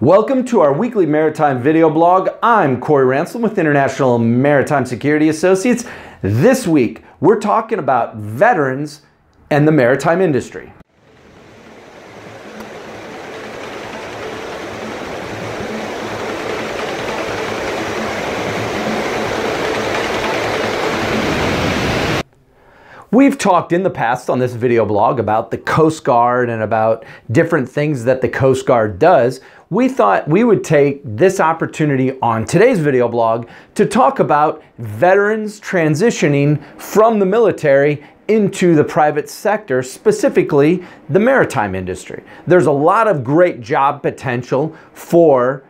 Welcome to our weekly maritime video blog. I'm Corey Ranslem with International Maritime Security Associates. This week, we're talking about veterans and the maritime industry. We've talked in the past on this video blog about the Coast Guard and about different things that the Coast Guard does. We thought we would take this opportunity on today's video blog to talk about veterans transitioning from the military into the private sector, specifically the maritime industry. There's a lot of great job potential for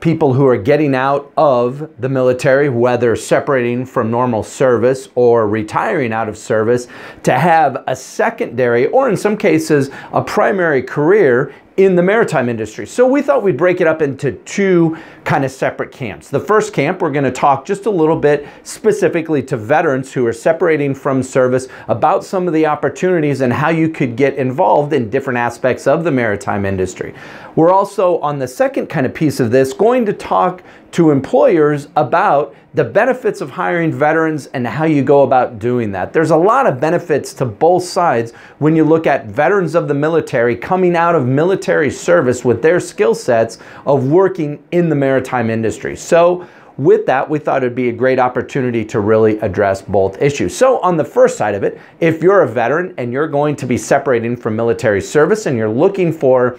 people who are getting out of the military, whether separating from normal service or retiring out of service, to have a secondary or in some cases a primary career in the maritime industry. So we thought we'd break it up into two kind of separate camps. The first camp, we're going to talk just a little bit specifically to veterans who are separating from service about some of the opportunities and how you could get involved in different aspects of the maritime industry. We're also on the second kind of piece of this going to talk to employers about the benefits of hiring veterans and how you go about doing that. There's a lot of benefits to both sides when you look at veterans of the military coming out of military service with their skill sets of working in the maritime industry. So with that, we thought it'd be a great opportunity to really address both issues. So on the first side of it, if you're a veteran and you're going to be separating from military service and you're looking for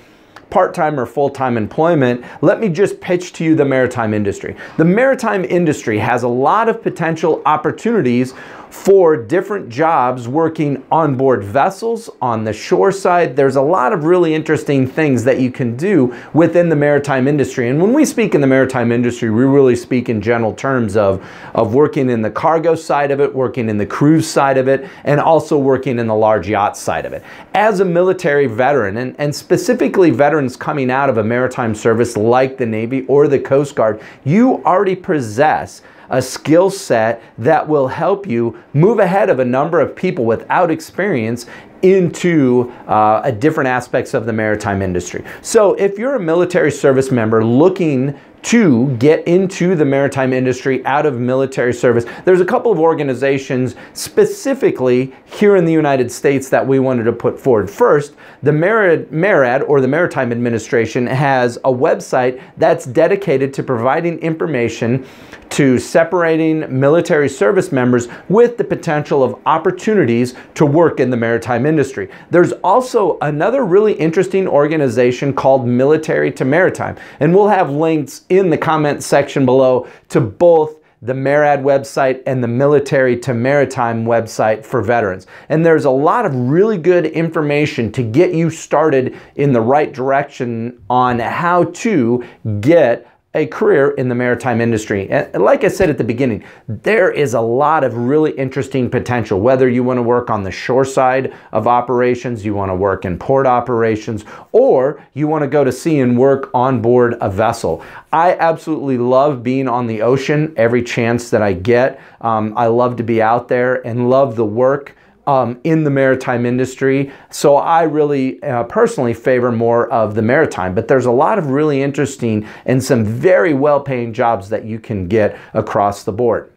part-time or full-time employment, let me just pitch to you the maritime industry. The maritime industry has a lot of potential opportunities for different jobs working on board vessels, on the shore side. There's a lot of really interesting things that you can do within the maritime industry. And when we speak in the maritime industry, we really speak in general terms of, of working in the cargo side of it, working in the cruise side of it, and also working in the large yacht side of it. As a military veteran, and, and specifically veterans coming out of a maritime service like the Navy or the Coast Guard, you already possess a skill set that will help you move ahead of a number of people without experience into uh, a different aspects of the maritime industry. So if you're a military service member looking to get into the maritime industry out of military service. There's a couple of organizations specifically here in the United States that we wanted to put forward. First, the MARAD or the Maritime Administration has a website that's dedicated to providing information to separating military service members with the potential of opportunities to work in the maritime industry. There's also another really interesting organization called Military to Maritime, and we'll have links in the comment section below to both the MARAD website and the Military to Maritime website for veterans. And there's a lot of really good information to get you started in the right direction on how to get a career in the maritime industry. And like I said at the beginning, there is a lot of really interesting potential, whether you want to work on the shore side of operations, you want to work in port operations, or you want to go to sea and work on board a vessel. I absolutely love being on the ocean every chance that I get. Um, I love to be out there and love the work um, in the maritime industry. So I really uh, personally favor more of the maritime, but there's a lot of really interesting and some very well paying jobs that you can get across the board.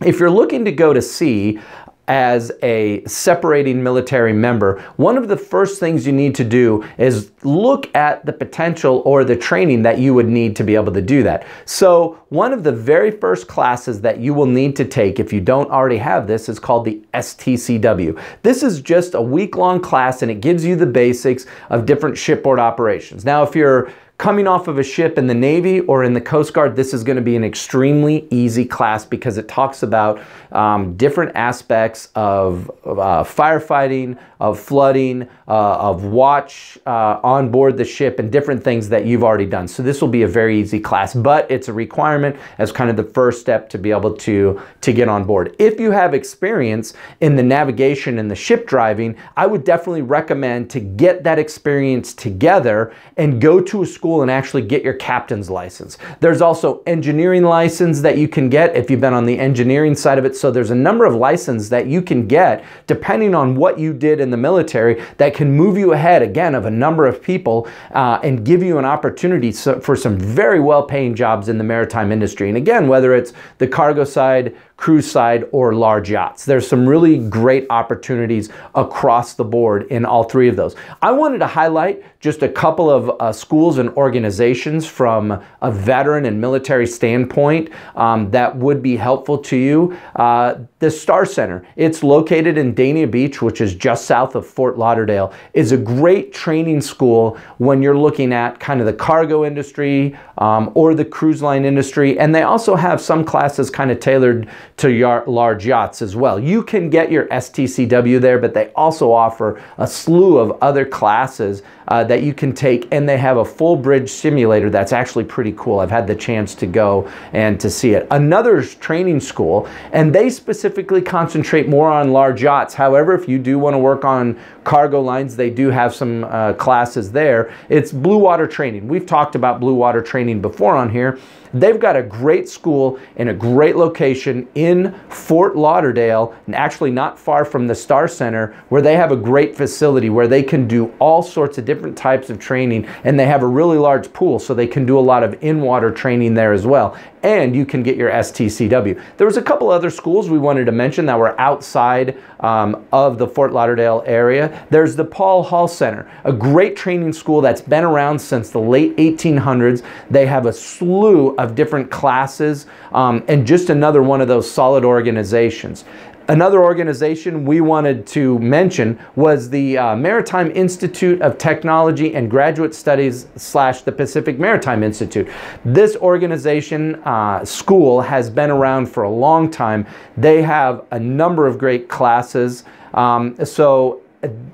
If you're looking to go to sea, as a separating military member, one of the first things you need to do is look at the potential or the training that you would need to be able to do that. So one of the very first classes that you will need to take if you don't already have this is called the STCW. This is just a week-long class and it gives you the basics of different shipboard operations. Now if you're coming off of a ship in the Navy or in the Coast Guard, this is going to be an extremely easy class because it talks about um, different aspects of, uh, firefighting, of flooding, uh, of watch uh, on board the ship, and different things that you've already done. So this will be a very easy class, but it's a requirement as kind of the first step to be able to, to get on board. If you have experience in the navigation and the ship driving, I would definitely recommend to get that experience together and go to a school school and actually get your captain's license. There's also engineering license that you can get if you've been on the engineering side of it. So there's a number of licenses that you can get depending on what you did in the military that can move you ahead again of a number of people uh, and give you an opportunity for some very well paying jobs in the maritime industry. And again, whether it's the cargo side, cruise side, or large yachts. There's some really great opportunities across the board in all three of those. I wanted to highlight just a couple of uh, schools and organizations from a veteran and military standpoint um, that would be helpful to you. Uh, the Star Center, it's located in Dania Beach, which is just south of Fort Lauderdale, is a great training school when you're looking at kind of the cargo industry um, or the cruise line industry. And they also have some classes kind of tailored to large yachts as well. You can get your STCW there, but they also offer a slew of other classes uh, that you can take, and they have a full bridge simulator that's actually pretty cool. I've had the chance to go and to see it. Another training school, and they specifically concentrate more on large yachts. However, if you do want to work on cargo lines, they do have some uh, classes there. It's Blue Water Training. We've talked about Blue Water Training before on here. They've got a great school in a great location in Fort Lauderdale, and actually not far from the Star Center, where they have a great facility where they can do all sorts of different types of training, and they have a really large pool, so they can do a lot of in-water training there as well. And you can get your STCW. There was a couple other schools we wanted to mention that were outside um, of the Fort Lauderdale area. There's the Paul Hall Center, a great training school that's been around since the late 1800s. They have a slew of different classes um, and just another one of those solid organizations. Another organization we wanted to mention was the uh, Maritime Institute of Technology and Graduate Studies slash the Pacific Maritime Institute. This organization, uh, school, has been around for a long time. They have a number of great classes. Um, so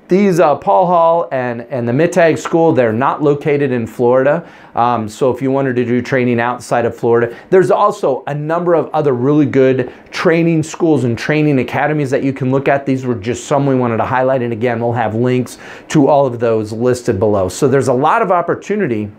these uh, Paul Hall and, and the MITAG school, they're not located in Florida. Um, so if you wanted to do training outside of Florida, there's also a number of other really good training schools and training academies that you can look at. These were just some we wanted to highlight. And again, we'll have links to all of those listed below. So there's a lot of opportunity,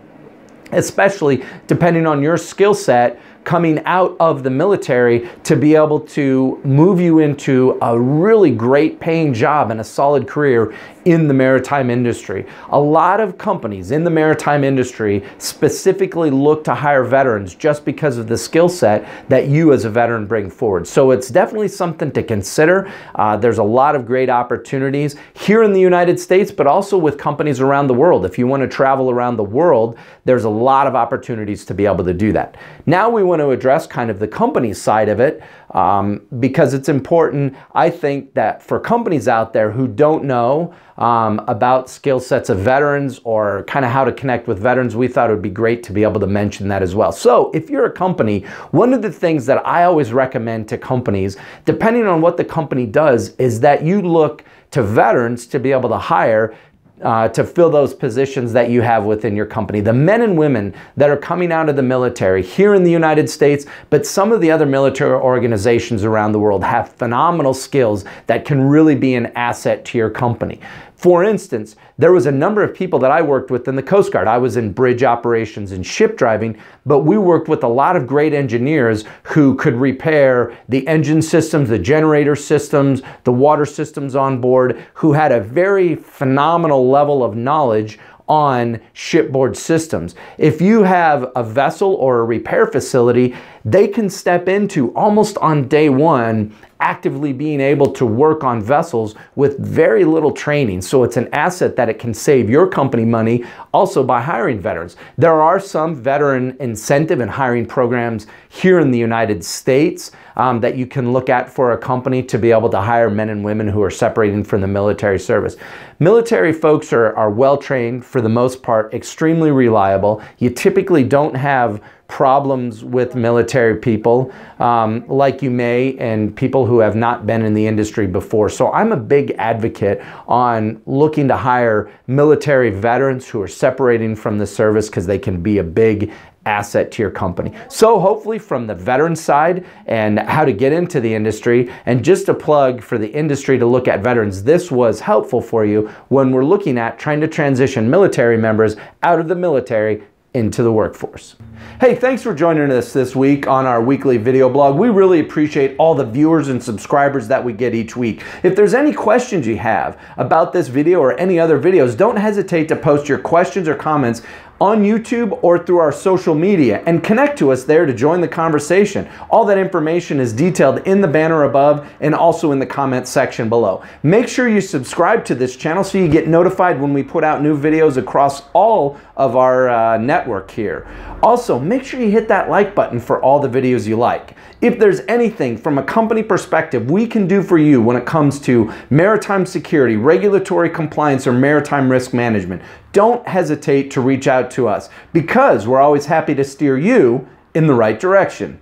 especially depending on your skill set coming out of the military to be able to move you into a really great paying job and a solid career in the maritime industry. A lot of companies in the maritime industry specifically look to hire veterans just because of the skill set that you as a veteran bring forward. So it's definitely something to consider. Uh, there's a lot of great opportunities here in the United States, but also with companies around the world. If you want to travel around the world, there's a lot of opportunities to be able to do that. Now we want to address kind of the company side of it um, because it's important, I think, that for companies out there who don't know um, about skill sets of veterans or kind of how to connect with veterans, we thought it would be great to be able to mention that as well. So if you're a company, one of the things that I always recommend to companies, depending on what the company does, is that you look to veterans to be able to hire uh, to fill those positions that you have within your company. The men and women that are coming out of the military here in the United States, but some of the other military organizations around the world have phenomenal skills that can really be an asset to your company. For instance, there was a number of people that I worked with in the Coast Guard. I was in bridge operations and ship driving, but we worked with a lot of great engineers who could repair the engine systems, the generator systems, the water systems on board, who had a very phenomenal level of knowledge on shipboard systems. If you have a vessel or a repair facility, they can step into almost on day one actively being able to work on vessels with very little training. So it's an asset that it can save your company money also by hiring veterans. There are some veteran incentive and hiring programs here in the United States um, that you can look at for a company to be able to hire men and women who are separating from the military service. Military folks are, are well trained for the most part, extremely reliable. You typically don't have problems with military people um, like you may and people who have not been in the industry before. So I'm a big advocate on looking to hire military veterans who are separating from the service because they can be a big asset to your company. So hopefully from the veteran side and how to get into the industry and just a plug for the industry to look at veterans, this was helpful for you when we're looking at trying to transition military members out of the military into the workforce. Hey, thanks for joining us this week on our weekly video blog. We really appreciate all the viewers and subscribers that we get each week. If there's any questions you have about this video or any other videos, don't hesitate to post your questions or comments on YouTube or through our social media and connect to us there to join the conversation. All that information is detailed in the banner above and also in the comment section below. Make sure you subscribe to this channel so you get notified when we put out new videos across all of our uh, network here. Also, make sure you hit that like button for all the videos you like. If there's anything from a company perspective we can do for you when it comes to maritime security, regulatory compliance, or maritime risk management, don't hesitate to reach out to us because we're always happy to steer you in the right direction.